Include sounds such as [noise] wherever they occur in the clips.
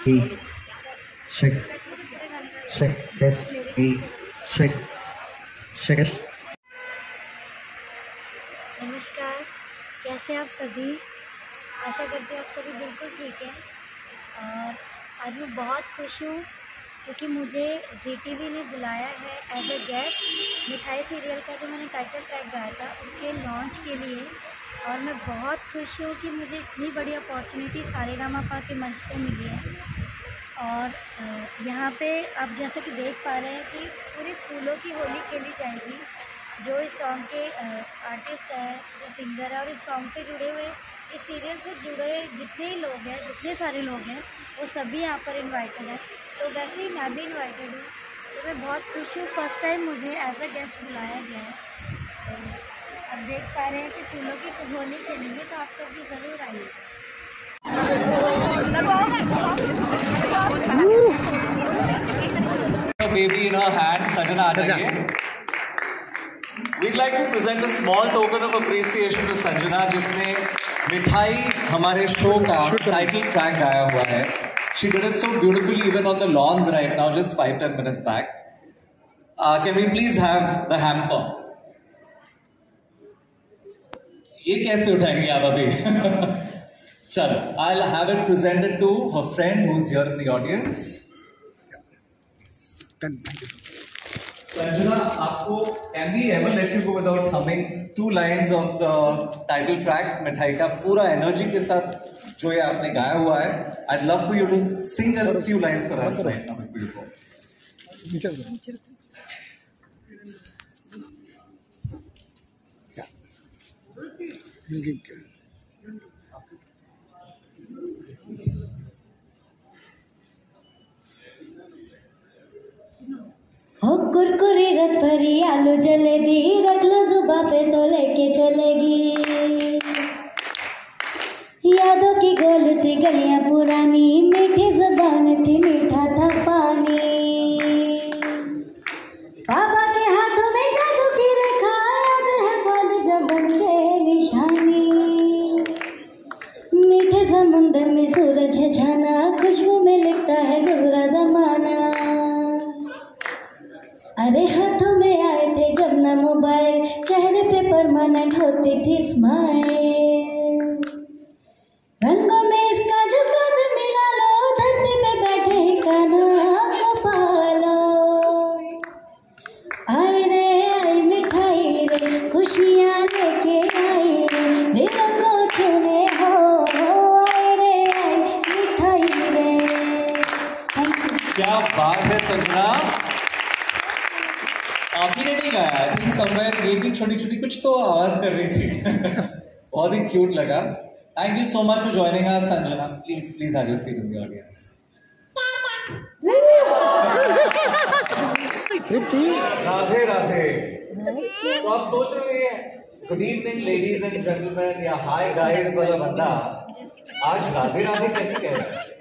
check, check, check, check. नमस्कार। कैसे आप सभी? आशा करती हूँ आप सभी बिल्कुल ठीक हैं। और आज मैं बहुत खुश हूँ क्योंकि मुझे जी टी वी ने बुलाया है as a guest Mithai serial का जो मैंने टाइटल ट्रैक गाया था उसके लॉन्च के लिए। और मैं बहुत खुश हूँ कि मुझे इतनी बड़ी अपॉर्चुनिटी सारे गामा पा के मंच से मिली है। और यहाँ पे आप जैसे कि देख पा रहे हैं कि पूरी फूलों की होली खेली जाएगी, जो इस सॉन्ग के आर्टिस्ट है, जो सिंगर है और इस सॉन्ग से जुड़े हुए, इस सीरियल से जुड़े जितने लोग हैं, जितने सारे लोग हैं, वो सभी यहाँ पर इनवाइटेड है। तो वैसे ही मैं भी इनवाइटेड हूँ। तो मैं बहुत खुश हूँ फ़र्स्ट टाइम मुझे एज अ गेस्ट बुलाया गया है। तो अब देख पा रहे हैं कि फूलों की होली खेलेंगे तो आप सब भी ज़रूर आइए baby in her hand, Sajana aa. We'd like to present a small token of appreciation to Sanjana जिसने मिठाई हमारे शो का टाइटल ट्रैक गाया हुआ है She did it so beautifully even on the lawns right now, just five ten minutes back. Uh, can we please have the ये कैसे उठाएँगे आप अभी? चलो I have it presented to her friend who is here in the audience आपको can be ever let you go without humming two lines of the title track Mithai का पूरा energy के साथ जो ये आपने गाया हुआ है I love for you to sing a few lines for us right now if you call हो, कुरकुरी रस भरी आलू जलेबी रख लो जुबा पे तो लेके चलेगी। यादों की गोल सी गलियाँ पुरानी समुंदर में सूरज है झाना खुशबू में लिपटा है गुजरा जमाना। अरे हाथों में आए थे जब ना मोबाइल, चेहरे पे परमानेंट होती थी स्माइल। रंगों क्या बात है संजना? आप ही ने नहीं गाया आई थिंक समवेयर ये भी छोटी छोटी कुछ तो आवाज़ कर रही थी। [laughs] बहुत ही क्यूट लगा। Thank you so much for joining us Sanjana. Please please have your seat in the audience Radhe Radhe. तो आप सोच रहे हैं good evening ladies and gentleman या हाय गाइस वाला बंदा। आज राधे राधे कैसे कह रहा है?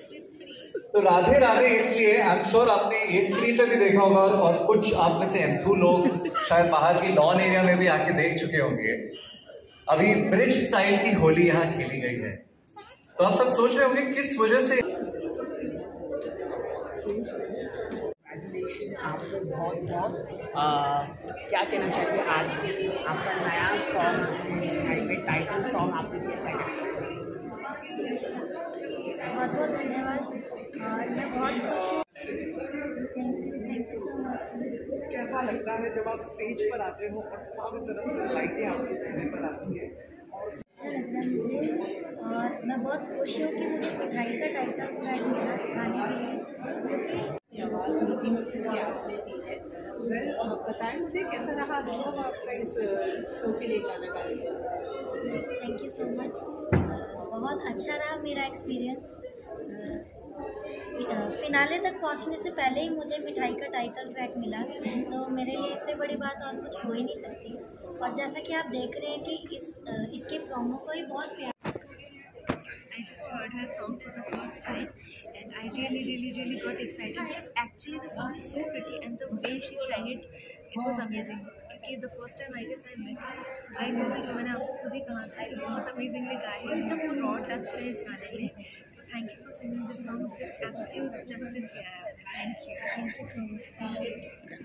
तो राधे राधे इसलिए आई एम श्योर आपने ये स्क्रीन पे भी देखा होगा और, कुछ आप में से एम्थू लोग शायद बाहर की लॉन एरिया में भी आके देख चुके होंगे। अभी ब्रिज स्टाइल की होली यहाँ खेली गई है। तो आप सब सोच रहे होंगे किस वजह से आपको बहुत बहुत क्या कहना चाहिए आज के दिन आपका नया सॉन्ग टाइटल सॉन्ग आपने दिया बहुत बहुत धन्यवाद। और मैं बहुत खुश हूँ। सो मच कैसा लगता है जब आप स्टेज पर आते हो और चारों तरफ़ से लाइटें आपके चेहरे पर आती है? अच्छा लगता है मुझे। और मैं बहुत खुश हूँ कि मुझे मिठाई का टाइटल ट्रैक मिला गाने के लिए। क्योंकि आवाज़ आपने दी है। वेल बताएँ मुझे कैसा रहा अनुभव आपका इस शो के लिए गाना गाने का थैंक यू सो मच बहुत अच्छा रहा मेरा एक्सपीरियंस फिनाले तक पहुँचने से पहले ही मुझे मिठाई का टाइटल ट्रैक मिला तो मेरे लिए इससे बड़ी बात और कुछ हो ही नहीं सकती और जैसा कि आप देख रहे हैं कि इस इसके प्रोमो को ही बहुत प्यार I just heard her song for the first time and I really, really, really got excited because actually the song is so pretty and the way she sang it, it was amazing. क्योंकि the first time I guess I met I know कि मैंने आपको खुद ही कहा था कि बहुत amazingly गाए हैं। एकदम रॉ टच है इस गाने में। So thank you for singing this song absolute justice किया है thank you thank you so much thank you